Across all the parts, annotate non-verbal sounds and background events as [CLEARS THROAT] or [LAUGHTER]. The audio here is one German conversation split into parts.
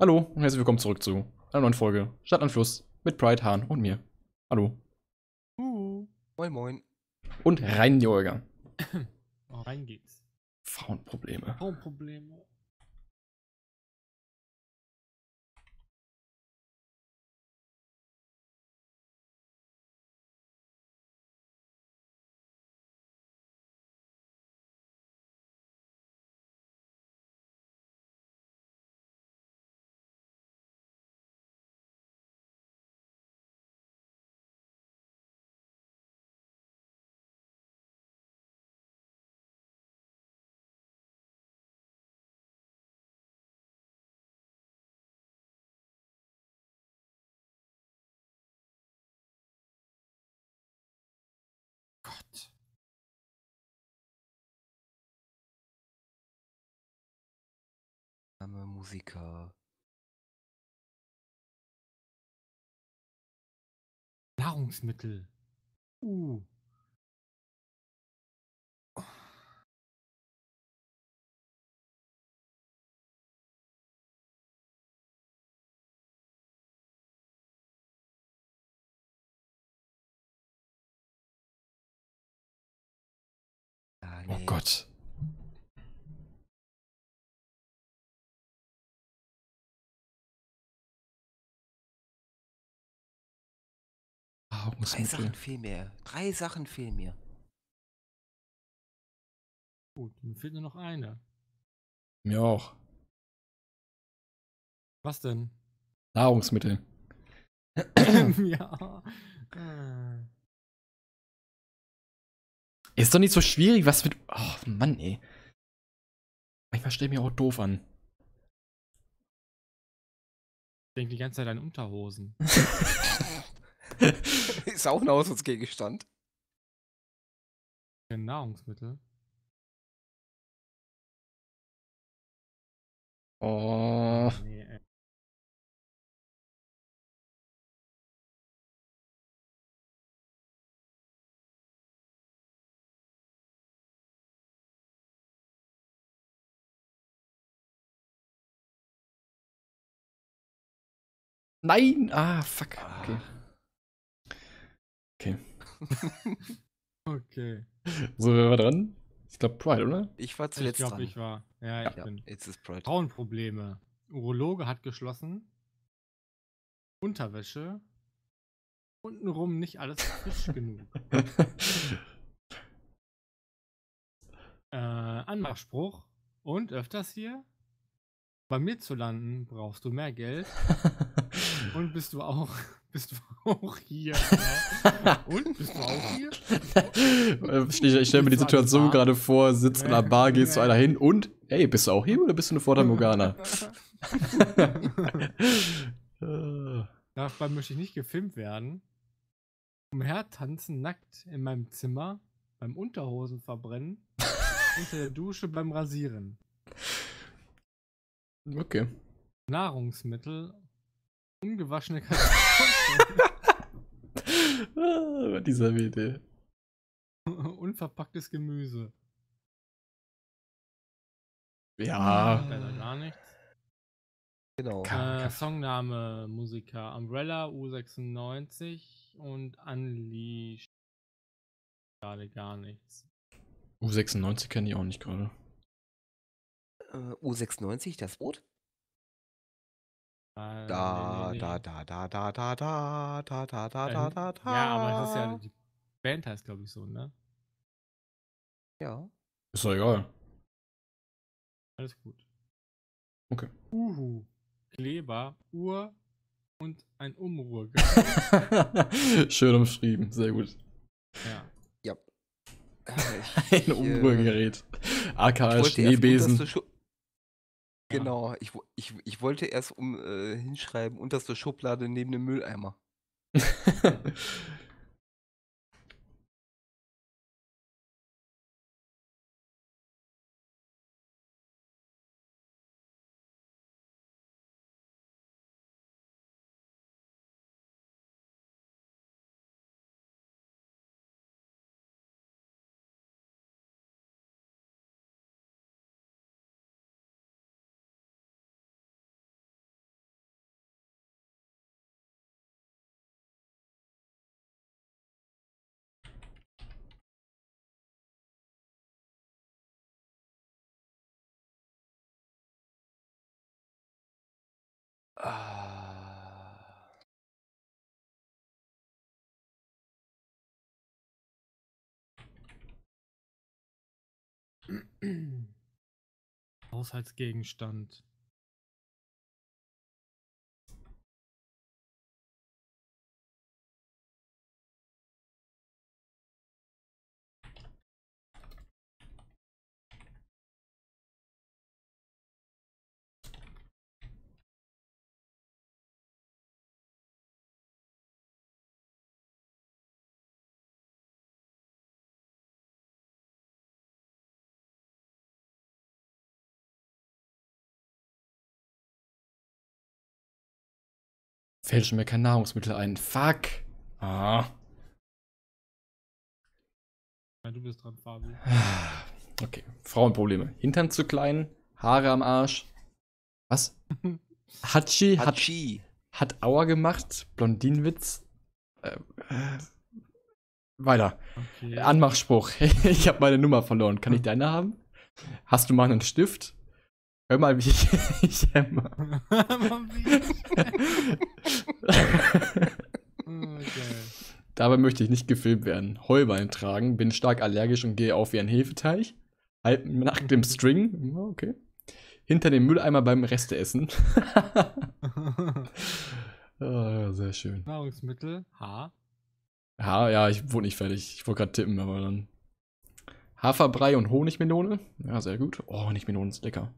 Hallo und herzlich willkommen zurück zu einer neuen Folge Stadt an Fluss mit Pride, Hahn und mir. Hallo. Uh. Moin, moin. Und rein Olga. [COUGHS] Oh, rein geht's. Frauenprobleme. Probleme. Musiker. Nahrungsmittel. Uh. Ah, Oh nee. Drei. Sachen fehlen mir. Drei Sachen fehlen mir. Gut, mir fehlt nur noch eine. Mir auch. Was denn? Nahrungsmittel. [COUGHS] ja. Ist doch nicht so schwierig, was mit. Oh Mann, ey. Manchmal stell ich mir auch doof an. Ich denke die ganze Zeit an Unterhosen. [LAUGHS] Ist auch ein Haushaltsgegenstand. Kein Nahrungsmittel. Oh. Nee, ey. Nein! Ah, fuck. Okay. Okay. [LAUGHS] Okay. So, wer war dran? Ich glaube Pride, oder? Ich war Ich zuletzt glaube, dran. ich war. Ja, ich ja, bin. jetzt ist Pride. Frauenprobleme. Urologe hat geschlossen. Unterwäsche. Untenrum nicht alles frisch [LAUGHS] genug. [LAUGHS] Äh, Anmachspruch. Und öfters hier. Bei mir zu landen brauchst du mehr Geld. Und bist du auch, bist du [LAUGHS] auch hier? Ja. Und bist du auch hier? [LAUGHS] ich ich stelle mir die Situation gerade vor, sitzt in einer Bar, geht zu einer hin und, ey, bist du auch hier oder bist du eine Fata Morgana? Dabei möchte ich nicht gefilmt werden. Umhertanzen nackt in meinem Zimmer, beim Unterhosen verbrennen, [LAUGHS] unter der Dusche beim Rasieren. okay. Nahrungsmittel, ungewaschene Kartoffeln, [LAUGHS] Ah, dieser Idee. [LAUGHS] unverpacktes Gemüse. Ja. Leider gar nichts. Genau. Äh, Songname, Musiker, Umbrella, U96 und Unleashed. Gerade gar nichts. U96 kenne ich auch nicht gerade. Äh, U96, das Boot? Äh, Da, da, da, da, da, da, da, da, da, da, da, da, da. Ja, aber das ist ja, die Band heißt glaube ich so, ne? Ja. Ist doch egal. Alles gut. Okay. Uhu. Kleber, Uhr und ein Umruhr. [LAUGHS] Schön umschrieben, sehr gut. ja. Ja. [LAUGHS] Ein Ich, äh, Umrührgerät. erst Schneebesen. Schu- Genau, ich, ich, ich wollte erst um äh, hinschreiben, unterste Schublade neben dem Mülleimer. [LAUGHS] Ah. [CLEARS THROAT] Haushaltsgegenstand. Fällt schon mir kein Nahrungsmittel ein. Fuck. Ah. Ja, du bist dran, Fabi. [SIGHS] Okay. Frauenprobleme. Hintern zu klein, Haare am Arsch. Was? Hachi [LAUGHS] hat, Hachi. hat Auer gemacht. Blondinenwitz. Äh, äh, weiter. Okay. Anmachspruch. [LAUGHS] Ich habe meine Nummer verloren. Kann ich [LAUGHS] deine haben? Hast du mal einen Stift? Hör mal, wie ich, [LAUGHS] ich hämmer. okay. Dabei möchte ich nicht gefilmt werden. Heuballen tragen, bin stark allergisch und gehe auf wie ein Hefeteig. Halten nach dem [LAUGHS] String. Okay. Hinter dem Mülleimer beim Resteessen. [LAUGHS] Ah, sehr schön. Nahrungsmittel. H. Ja, ja, ich wurde nicht fertig. Ich wollte gerade tippen, aber dann. Haferbrei und Honigmelone. Ja, sehr gut. Oh, Honigmelone ist lecker.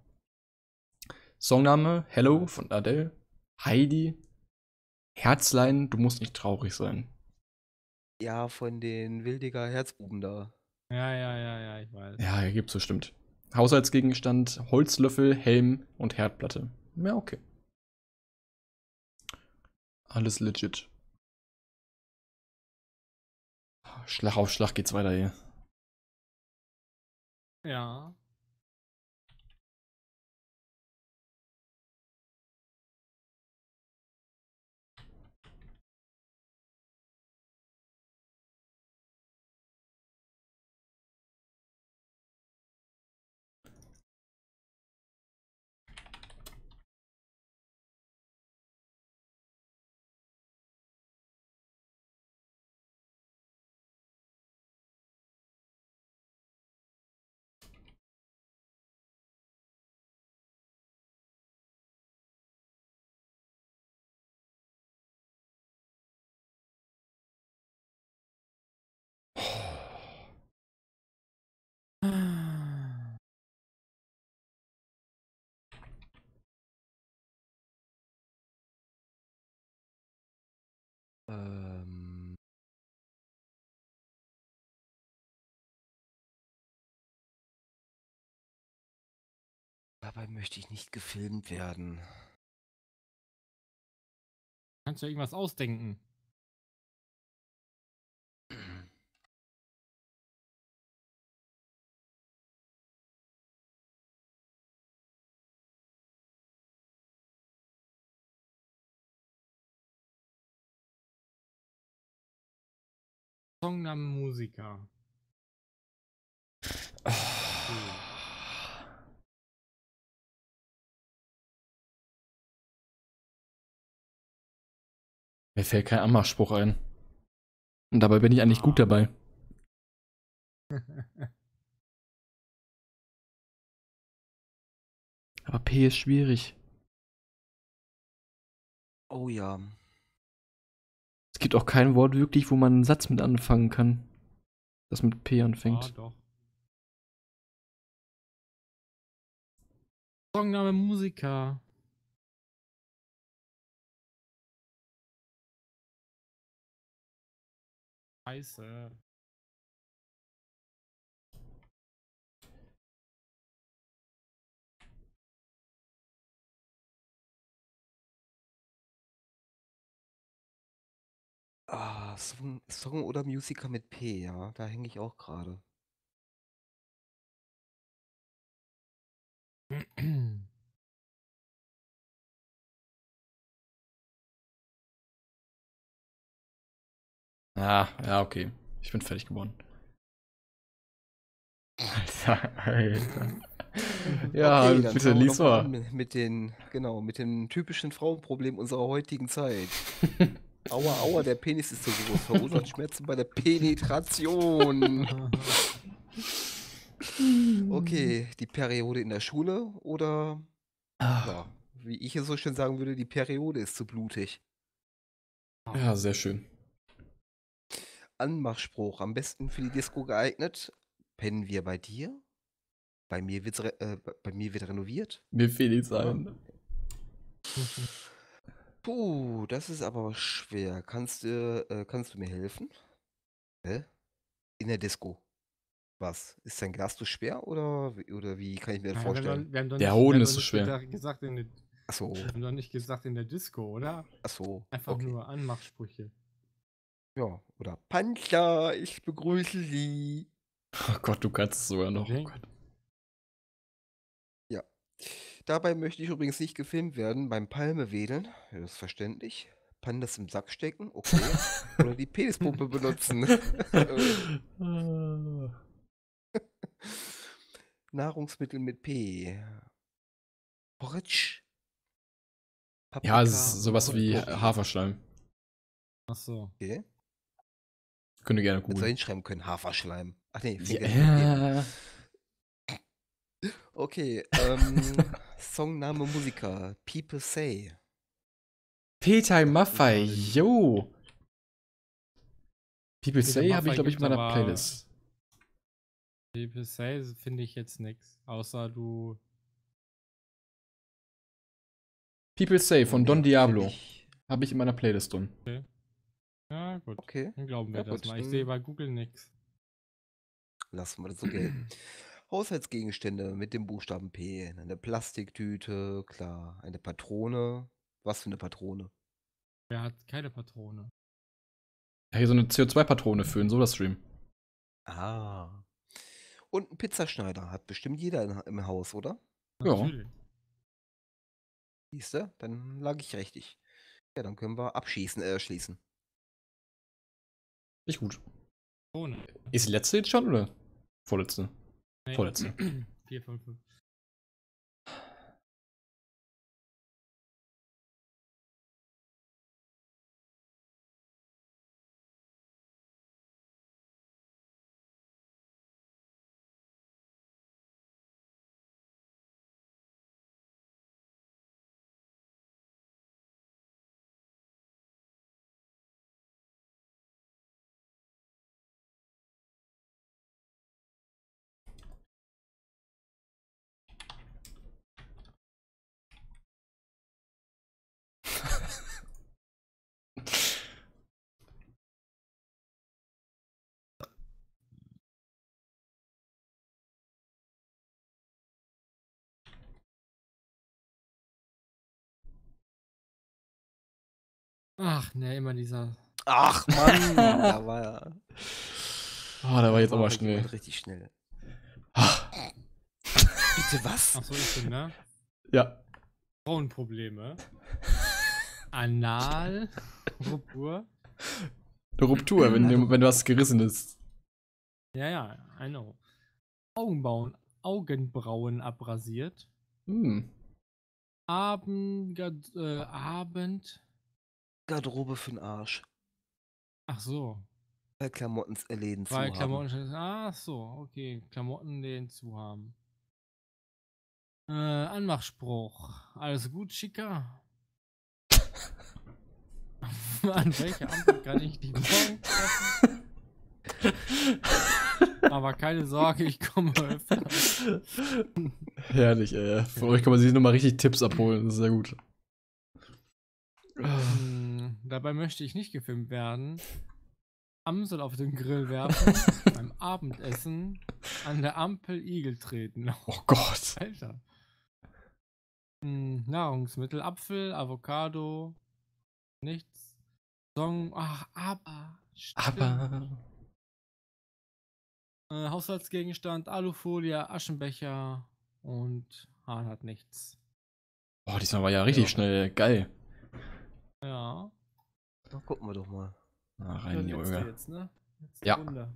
Songname Hello von Adele. Heidi. Herzlein, du musst nicht traurig sein. Ja, von den Wildiger Herzbuben da. Ja, ja, ja, ja, ich weiß. Ja, hier gibt's bestimmt. Haushaltsgegenstand, Holzlöffel, Helm und Herdplatte. Ja, okay. Alles legit. Schlag auf Schlag geht's weiter hier. Ja. Ähm. Dabei möchte ich nicht gefilmt werden. Kannst du irgendwas ausdenken? Songname Musiker. Mir fällt kein Anmachspruch ein. Und dabei bin ich eigentlich gut dabei. [LAUGHS] Aber P ist schwierig. Oh ja. Es gibt auch kein Wort wirklich, wo man einen Satz mit anfangen kann. Das mit P Ah, anfängt. doch. Songname Musiker. Scheiße. Ah, Song, Song oder Musiker mit P, ja. Da hänge ich auch gerade. Ah, ja, okay. Ich bin fertig geworden. Alter, Alter. [LAUGHS] Ja, Okay, dann bitte, fangen wir lies doch mal mal. an mit- den, genau, mit den typischen Frauenproblemen unserer heutigen Zeit. [LAUGHS] Aua, aua, der Penis ist so groß, verursacht [LAUGHS] Schmerzen bei der Penetration. [LAUGHS] Okay, die Periode in der Schule oder, Ah, ja, wie ich es so schön sagen würde, die Periode ist zu blutig. Ja, sehr schön. Anmachspruch, am besten für die Disco geeignet. Pennen wir bei dir? Bei mir, wird's re äh, bei- bei mir wird renoviert. Mir fehlt nichts ein. [LAUGHS] Puh, das ist aber schwer. Kannst du, äh, kannst du mir helfen? Hä? In der Disco. Was? Ist dein Glas zu schwer oder, wie- oder wie kann ich mir das Ja, wir, haben vorstellen? doch, wir haben doch Der Hoden ist doch so schwer. Gesagt in der, Achso, wir haben doch nicht gesagt in der Disco, oder? achso. Einfach okay. nur Anmachsprüche. Ja, oder Pancha, ich begrüße Sie. Oh Gott, du kannst es sogar noch. Oh Okay. Dabei möchte ich übrigens nicht gefilmt werden beim Palme wedeln. Ja, das ist verständlich. Pandas im Sack stecken, okay. Oder die Penispumpe benutzen. Ah. [LAUGHS] [LAUGHS] Nahrungsmittel mit P. Porridge. Ja, es Paprika, ist sowas wie. Haferschleim. Ach so. Okay. Könnt ihr gerne Hättest du googeln. hinschreiben können, Haferschleim. Ach nee, Ja, Finger nicht mitgeben. ja. Okay, ähm, [LAUGHS] Songname Musiker. People Say. Peter Maffei, yo. People Peter Say habe ich, glaube ich, in meiner Playlist. People Say finde ich jetzt nix. Außer du. People Say von Don Diablo. Habe ich in meiner Playlist drin. Ja, gut. Okay, Dann glauben wir Ja, das gut, mal. Ich sehe bei Google nix. lassen wir das so gelten. [CLEARS THROAT] Haushaltsgegenstände mit dem Buchstaben P. Eine Plastiktüte, klar. Eine Patrone. Was für eine Patrone? Wer hat keine Patrone? Ja, hier so eine CO2-Patrone für einen Soda-Stream. Ah. Und ein Pizzaschneider. Hat bestimmt jeder in, im Haus, oder? Ja. Natürlich. Siehste? Dann lag ich richtig. Ja, dann können wir abschießen, äh, schließen. Nicht gut. Patrone. Ist die letzte jetzt schon oder? Vorletzte. Nee. Vorletzte. 4, 5, 5. Ach, ne, immer dieser. Ach [LAUGHS] Mann, da war er. Oh, da war jetzt aber war schnell. Richtig schnell. Ah, [LAUGHS] Bitte was? Ach so, ich bin, ne? ja. Frauenprobleme. Anal. [LAUGHS] Ruptur. Eine Ruptur, wenn, Also- wenn was gerissen ist. Ja, ja, I know. Augenbrauen, Augenbrauen abrasiert. Hm. Abend, äh, Abend. Garderobe für den Arsch. Ach so. Weil Klamotten Läden zu Weil haben. Klamotten. Ach so, okay. Klamotten den zu haben. Äh, Anmachspruch. Alles gut, Schicker? [LAUGHS] An welcher Ampel kann ich die morgen treffen? Aber keine Sorge, ich komme öfter. Herrlich, ey. Von euch kann man sich nochmal richtig Tipps abholen. Das ist sehr gut. Dabei möchte ich nicht gefilmt werden. Amsel auf den Grill werfen, [LAUGHS] beim Abendessen an der Ampel Igel treten. Oh Gott. Alter. Hm, Nahrungsmittel, Apfel, Avocado, nichts. Song, ach, aber. stimmt. Aber. Äh, Haushaltsgegenstand, Alufolie, Aschenbecher und Hahn hat nichts. Boah, diesmal war ja richtig Ja. schnell. Geil. Ja. Na, gucken wir doch mal. Na, rein, Ja, letzte Junge. jetzt, ne? Letzte Ja. Runde.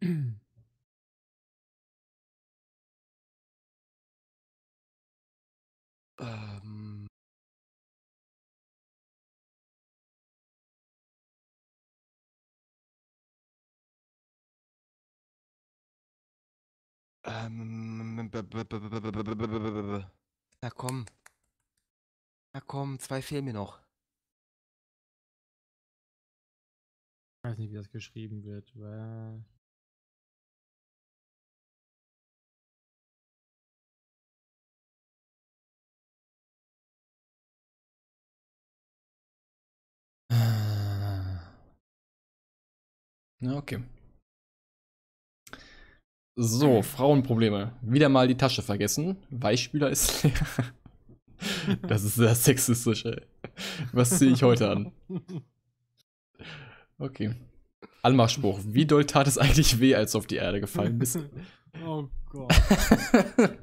ähm. Ähm. Na komm. Na komm, zwei fehlen mir noch. Ich weiß nicht, wie das geschrieben wird. Weil- Ja, okay. So, Frauenprobleme. Wieder mal die Tasche vergessen. Weichspüler ist leer. [LAUGHS] Das ist sehr sexistisch, ey. Was ziehe ich heute an? Okay. Anmachspruch. Wie doll tat es eigentlich weh, als du auf die Erde gefallen bist? [LAUGHS] oh Gott. [LAUGHS]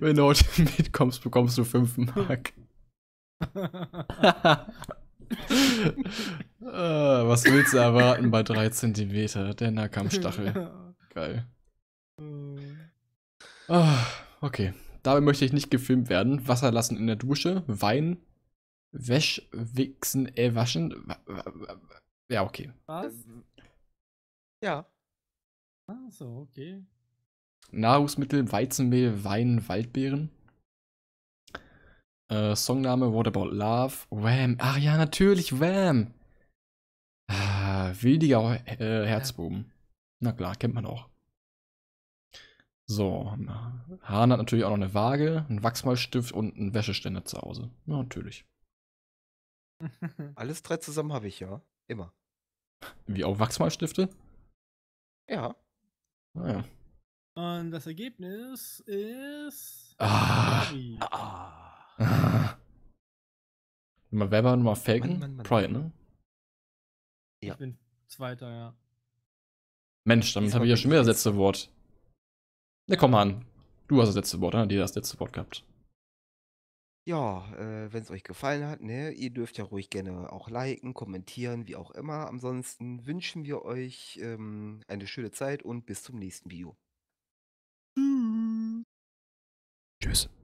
Wenn du heute mitkommst, bekommst du 5 Mark. Ah, was willst du erwarten bei 3 cm? Der Nahkampfstachel. Geil. Ah, okay. Dabei möchte ich nicht gefilmt werden. Wasser lassen in der Dusche, Wein, Wäsch, Wichsen, äh, waschen. Wa- wa- wa- Ja, okay. Was? Ja. Ach so, okay. Nahrungsmittel, Weizenmehl, Wein, Waldbeeren. Äh, Songname What About Love? Wham. Ach ja, natürlich, Wham. Ah, wildiger äh, Herzbuben. Na klar, kennt man auch. So, Hahn hat natürlich auch noch eine Waage, einen Wachsmalstift und einen Wäscheständer zu Hause. Ja, natürlich. [LAUGHS] Alles drei zusammen habe ich, ja. Immer. Wie auch Wachsmalstifte? Ja. Naja. Und das Ergebnis ist. Ah. Ah. Wer war nochmal Nummer Falcon, Mann, Mann, Mann, Pride, ne? Ja. Ich bin Zweiter, ja. Mensch, damit habe ich ja schon wieder das letzte Wort. Ne, komm mal an. Du hast das letzte Wort, ne? Die hat das letzte Wort gehabt. Ja, äh, wenn es euch gefallen hat, ne, ihr dürft ja ruhig gerne auch liken, kommentieren, wie auch immer. Ansonsten wünschen wir euch ähm, eine schöne Zeit und bis zum nächsten Video. Tschüss. Tschüss.